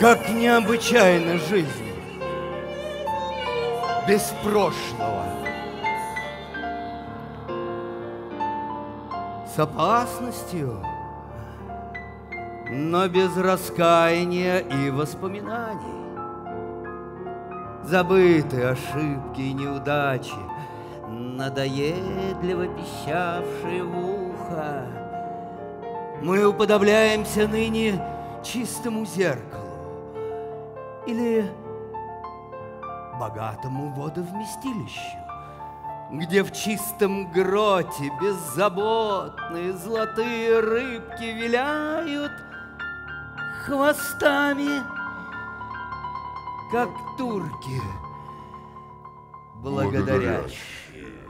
Как необычайна жизнь без прошлого. С опасностью, но без раскаяния и воспоминаний. забытые ошибки и неудачи, надоедливо пищавшие в ухо. Мы уподобляемся ныне чистому зеркалу или богатому водовместилищу, где в чистом гроте беззаботные золотые рыбки виляют хвостами, как турки благодарящие.